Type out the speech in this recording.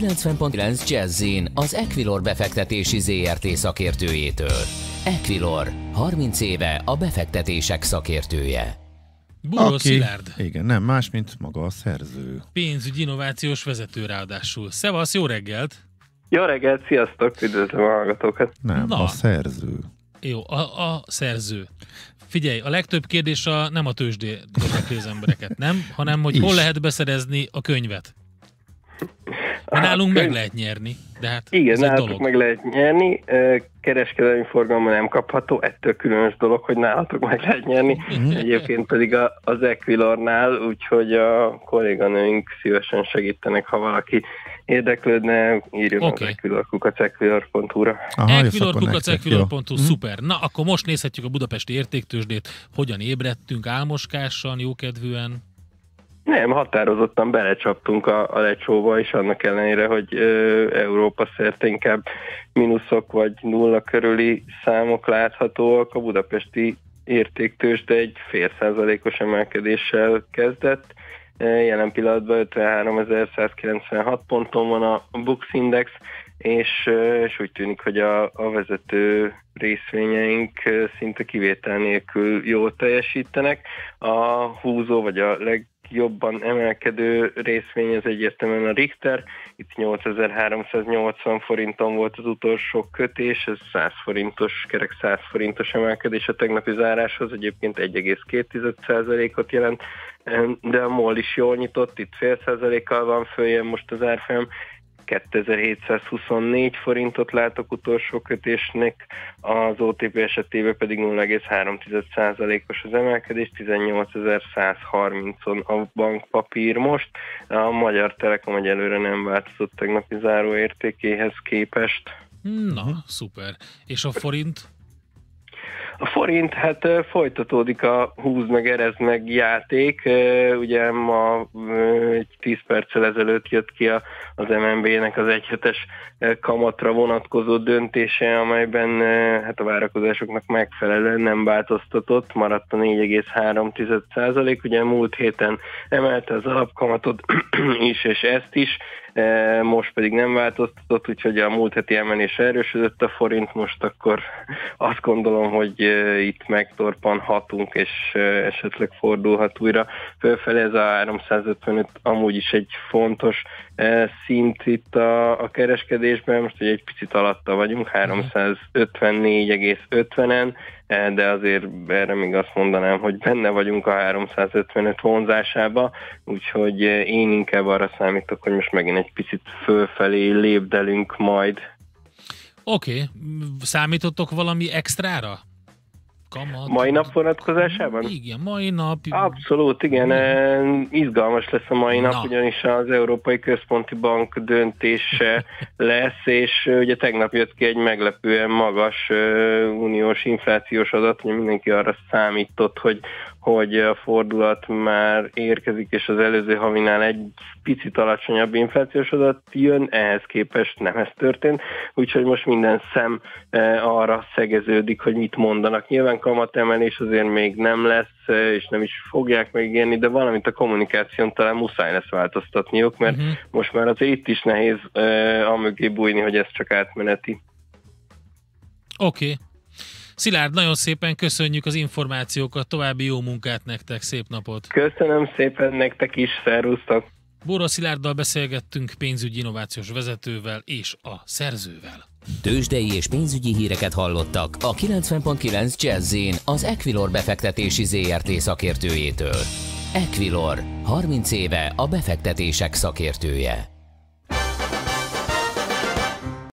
90.9 Jazzin az Equilor befektetési ZRT szakértőjétől. Equilor, 30 éve a befektetések szakértője. Búró Aki- Szilárd, Igen, nem más, mint maga a szerző. pénzügyi innovációs vezető ráadásul. Szevasz, jó reggelt! Jó reggelt, sziasztok, üdvözlöm a hallgatókat. Nem, Na. a szerző. Jó, a, a szerző. Figyelj, a legtöbb kérdés a, nem a tőzsdé érdekli az embereket, nem? Hanem, hogy hol Is. lehet beszerezni a könyvet. Mert nálunk meg lehet nyerni, de hát Igen, nálatok meg lehet nyerni, kereskedelmi forgalma nem kapható, ettől különös dolog, hogy nálatok meg lehet nyerni, Mhm. egyébként pedig a, az Equilornál, úgyhogy a kolléganőink szívesen segítenek, ha valaki érdeklődne, írjon Oké. az equilor.kukac equilor.hu-ra. Aha, jössz Equilor, akkor kukac, nektek, equilor.hu, szuper. Na, akkor most nézhetjük a budapesti értéktősdét, hogyan ébredtünk álmoskásan, jókedvűen. Nem, határozottan belecsaptunk a, a lecsóba, és annak ellenére, hogy ö, Európa szerte inkább mínuszok vagy nulla körüli számok láthatóak, a budapesti értéktősde egy fél százalékos emelkedéssel kezdett. Jelen pillanatban 53.196 ponton van a Bux Index, és, és úgy tűnik, hogy a, a vezető részvényeink szinte kivétel nélkül jól teljesítenek. A húzó vagy a legjobban emelkedő részvény az egyértelműen a Richter. Itt 8380 forinton volt az utolsó kötés, ez 100 forintos, kerek 100 forintos emelkedés a tegnapi záráshoz, egyébként 1,2%-ot jelent, de a MOL is jól nyitott, itt fél százalékkal van följön most az árfolyam, 2724 forintot látok utolsó kötésnek, az OTP esetében pedig 0,3%-os az emelkedés, 18.130-on a bankpapír most. A Magyar Telekom egyelőre nem változott tegnapi záróértékéhez képest. Na, szuper. És a forint? A forint, hát folytatódik a húz meg erez meg játék. Ugye ma egy 10 perccel ezelőtt jött ki az MNB-nek az egyhetes kamatra vonatkozó döntése, amelyben hát a várakozásoknak megfelelően nem változtatott, maradt a 4,3 százalék. Ugye múlt héten emelte az alapkamatot is, és ezt is. Most pedig nem változtatott, úgyhogy a múlt heti emelés erősödött a forint, most akkor azt gondolom, hogy itt megtorpanhatunk, és esetleg fordulhat újra fölfelé. Ez a 355 amúgy is egy fontos szint itt a, a kereskedésben, most ugye egy picit alatta vagyunk, 354,50-en, e, de azért erre még azt mondanám, hogy benne vagyunk a 355 vonzásába, úgyhogy én inkább arra számítok, hogy most megint egy picit fölfelé lépdelünk majd. Oké, okay. számítottok valami extrára? Kamat? Mai nap vonatkozásában? Igen, mai nap. Abszolút, igen. e, Izgalmas lesz a mai nap, Na. ugyanis az Európai Központi Bank döntése lesz, és ö, ugye tegnap jött ki egy meglepően magas ö, uniós inflációs adat, ugye mindenki arra számított, hogy hogy a fordulat már érkezik, és az előző havinál egy picit alacsonyabb inflációs adat jön, ehhez képest nem ez történt, úgyhogy most minden szem eh, arra szegeződik, hogy mit mondanak. Nyilván kamatemelés azért még nem lesz, eh, és nem is fogják megírni, de valamit a kommunikáción talán muszáj lesz változtatniuk, mert Mhm. most már az itt is nehéz eh, amögé bújni, hogy ez csak átmeneti. Oké. Okay. Szilárd, nagyon szépen köszönjük az információkat, további jó munkát nektek, szép napot! Köszönöm szépen nektek is, szervusztok! Bóra Szilárddal beszélgettünk pénzügyi innovációs vezetővel és a szerzővel. Tőzsdei és pénzügyi híreket hallottak a 90.9 Jazzin az Equilor befektetési ZRT szakértőjétől. Equilor, 30 éve a befektetések szakértője.